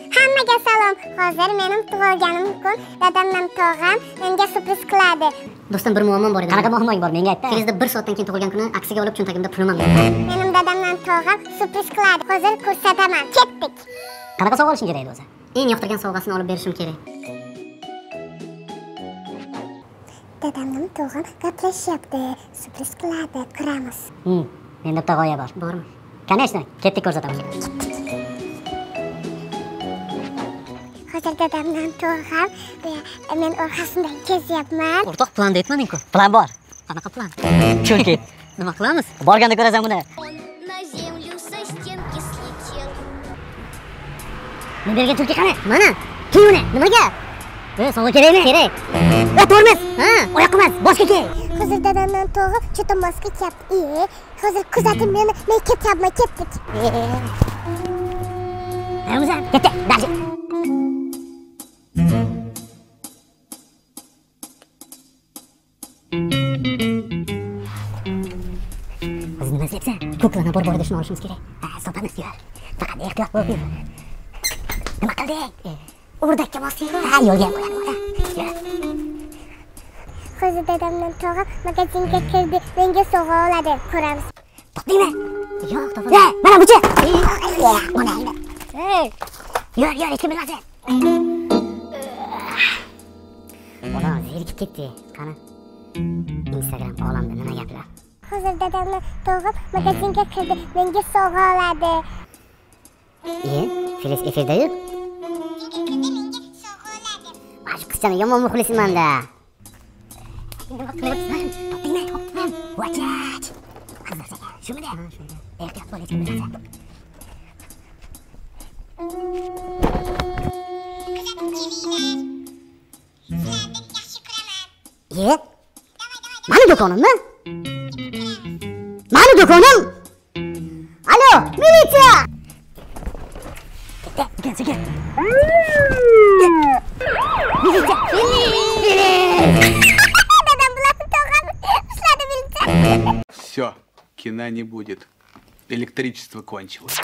Hammaga salom. Hozir mening tug'ilganim kun dadamdan tog'am menga surpriz qiladi. do'stim bir muammom bor edi qanaqa muammong bor menga ayt filizda bir soatdan keyin tug'ilgan kuni aksiga olib cho'ntagimda pulim ham yo'q Mening dadamdan tog'am surpriz qiladi. Hozir ko'rsataman. Ketdik. qanaqa sovg'a olishing kerak edi o'zi eng yoqtirgan sovg'asini olib berishim kerak Dadamning tog'am gaplashyapti. Surpriz qiladi. Kiramiz. Hmm, menda bitta g'oya bor bormi конечно ketdik ko'rsataman Hozir dadamdan tog'am e, men orqasidan kezyapman. o'rtoq planda aytmading-ku plan bor. Qanaqa plan? Chunki nima qilamiz? Borganda ko'rasan buni. Men bergan tulki qani? Mana kiy uni nimaga? E sovg'a kerakmi? Kerak. E tormoz ha oyoqqa emas boshga kiy. Hozir dadamdan tog'am cho'tamosga ketyapti. E, hozir kuzatib meni, men ketyapman, ketdik. Ramzan, ketdi, dashi. Biz nima deyapsan? Ko'klarni bor borida olishimiz kerak. Sopani yur. Faqat ehtiyot bo'lib yur. Nima qildik? O'rdakka bosdik. Ha, yo'lga ham qo'yadi. Hozir dadamdan tog'am magazinga kirdi. Menga sovg'a oladi. Ko'ramiz. Topdingmi? yo'q topa Ya, mana buchi. Mana endi. Hey. Yur, yur, ikki bilasi. Bola zerikib ketdi. Qani? Instagram olamda nima gaplar? Hozir dadamdan tog'am magazinga kirdi. Menga sovg'a oladi. Iye, Filiz efirda-yu. Mana shu qizchani yomon muxlismanda. Nima qilyapsan? Topdingmi? Topdim. Vachach. Qizlarsaga, shumida? Ehtiyot bo'l, hech kim bilmasa. Mani do'konim? Alo, militsiya! Ketdi, sekin, sekin. Militsiya! Dadam bilan tog'am ushladi militsiya. Все, кино не будет. Электричество кончилось.